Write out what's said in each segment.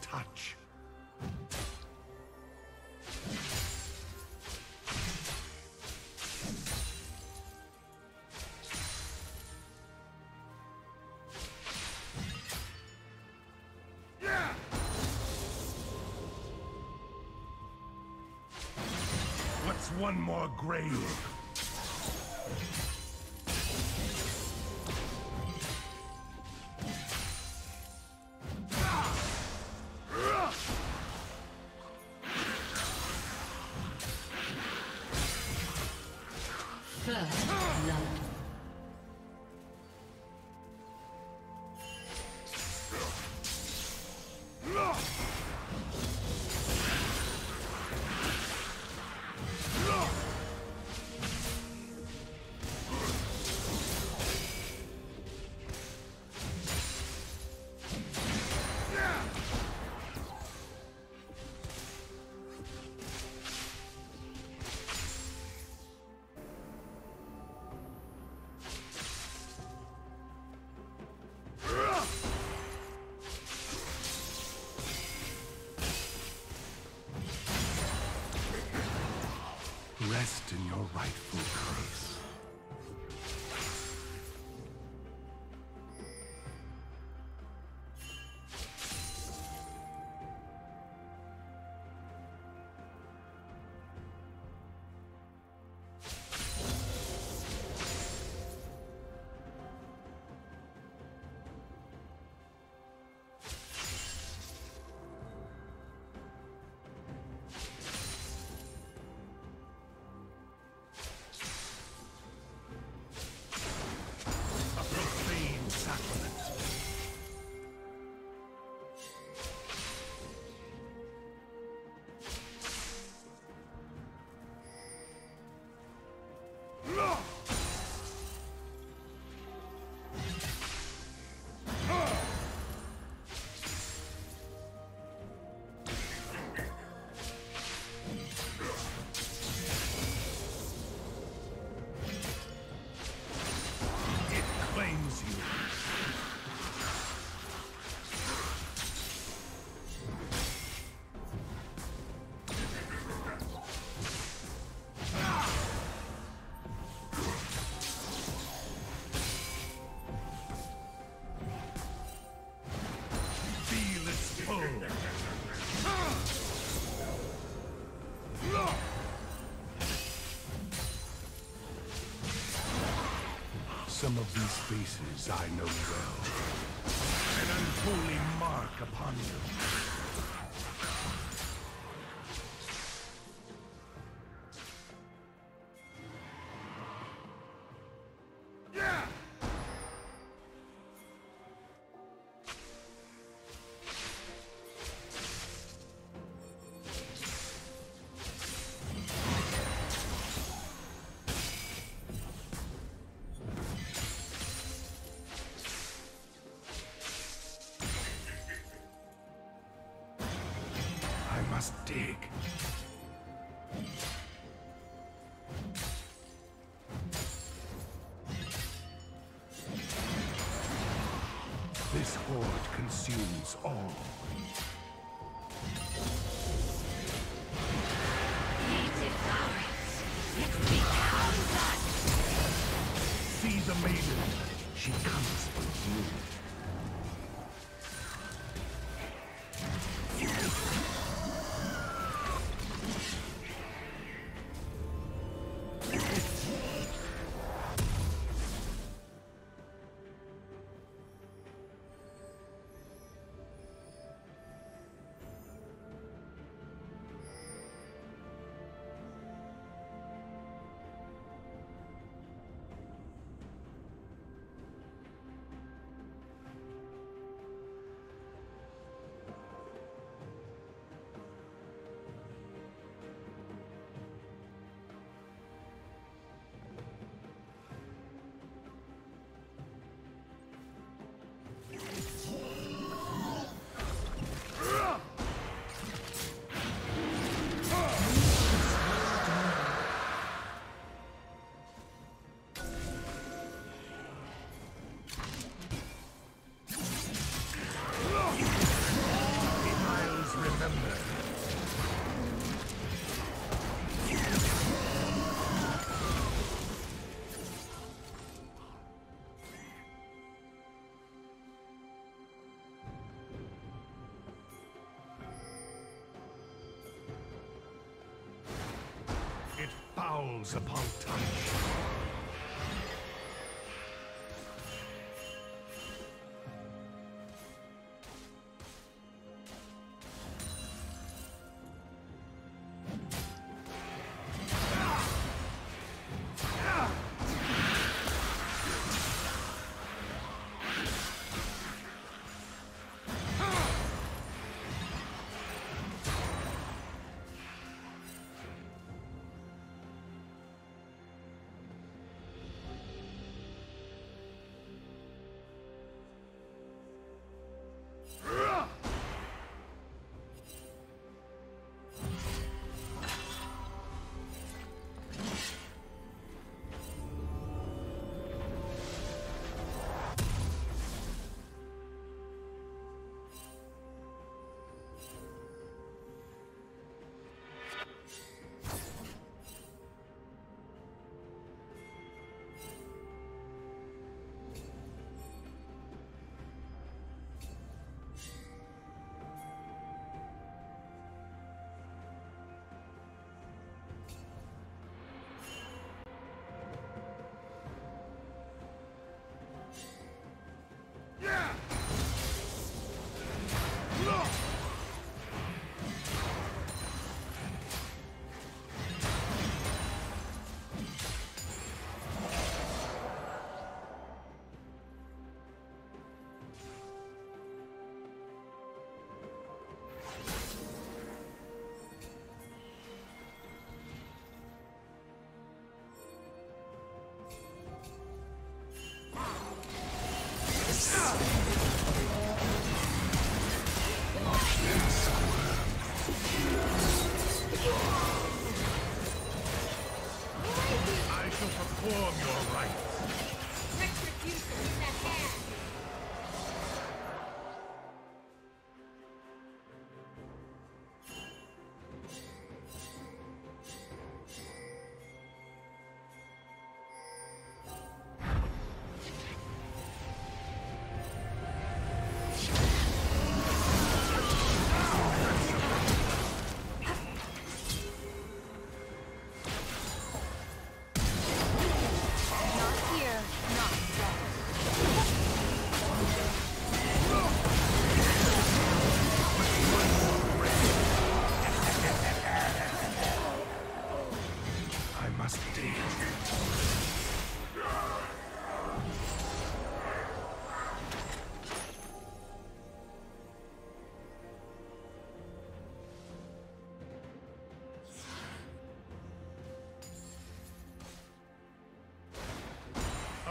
touch. What's one more grave? Rest in your rightful place. Some of these faces I know well. An unholy mark upon you. Must fouls upon touch.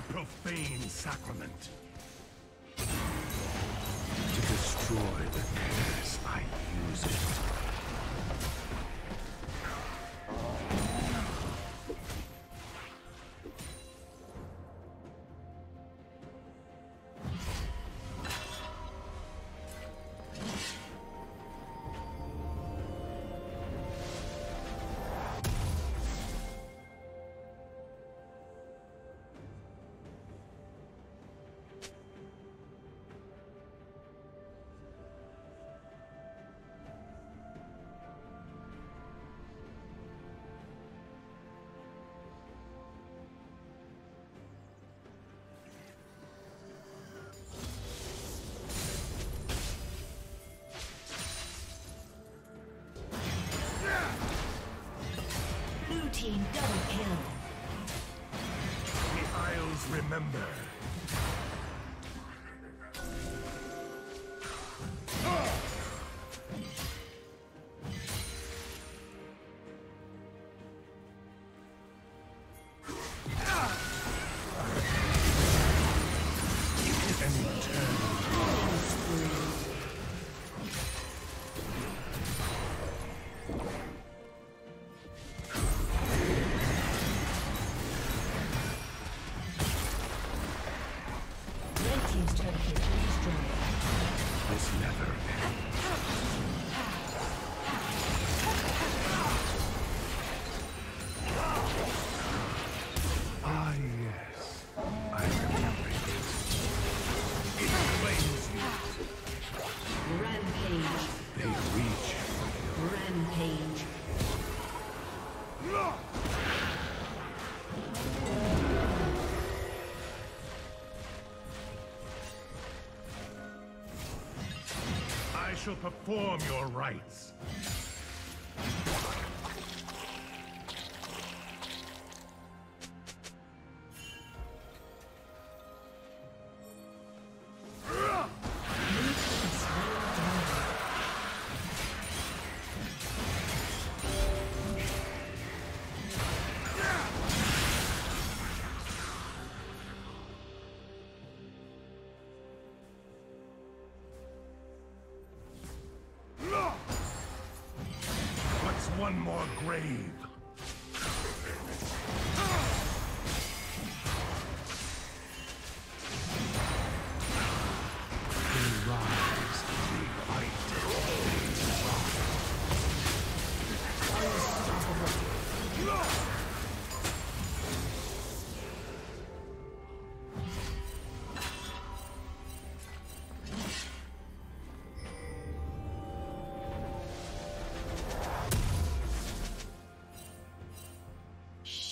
Profane sacrament. To destroy the curse, I use it. Team double kill. The Isles remember. Perform your rites. One more grave?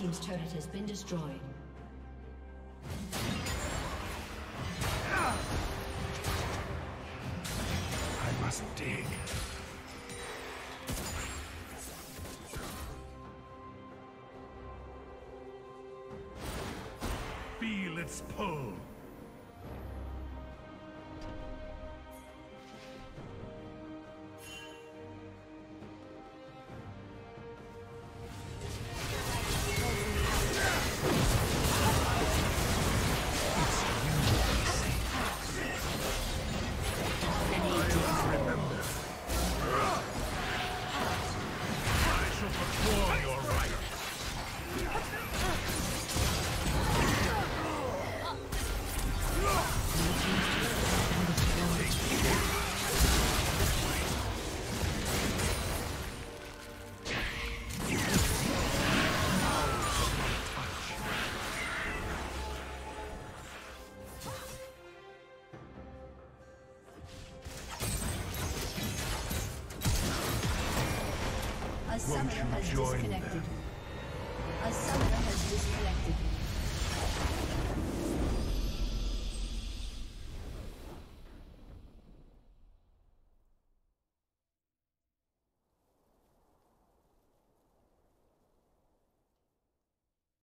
Team's turret has been destroyed. I must dig. Feel its pull. A summoner you join disconnected. A summoner has disconnected.